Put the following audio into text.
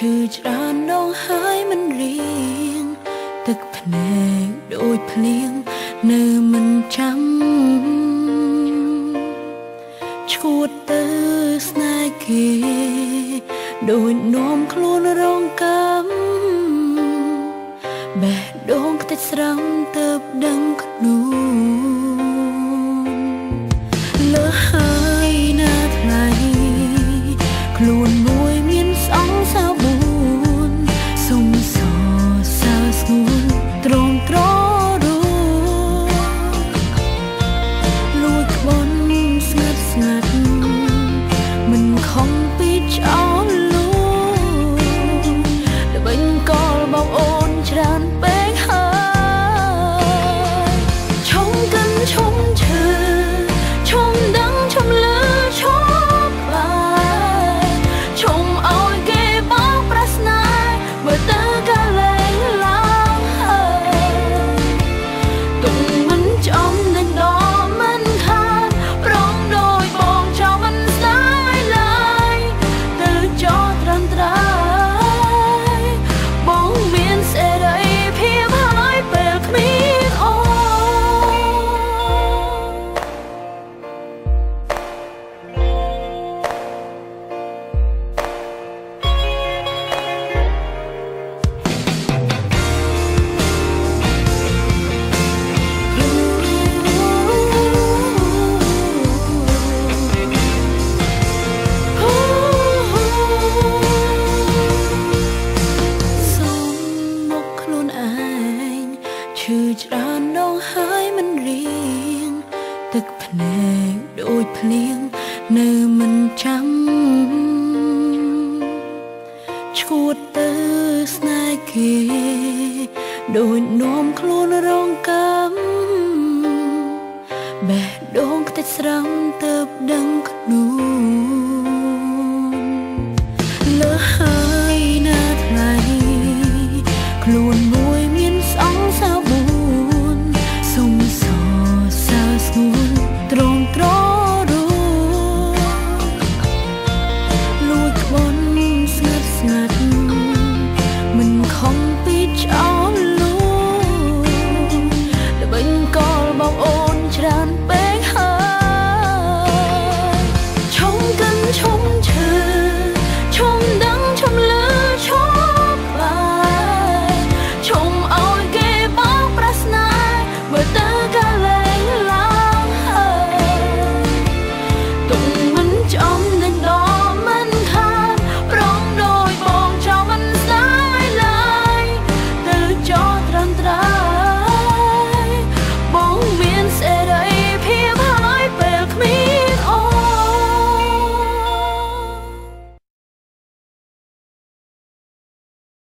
ឈឺច្រើនដងហើយមិនរៀងទឹកភ្នែកដូចភ្លៀងនៅមិនចាំឈួតទៅស្នេហ៍គេដូចនោមខ្លួនរងកម្មបេះដូងខ្ទេចស្រឹងទៅដឹងខ្លួន លត្ឈឺច្រើនដងហើយមិនរៀងទឹកភ្នែកដូចភ្លៀងនៅមិនចាំឈួតទៅស្នេហ៍គេដូចនោមខ្លួនរងកម្មបេះដូងខ្ទេចស្រំទៅដឹងខ្លួន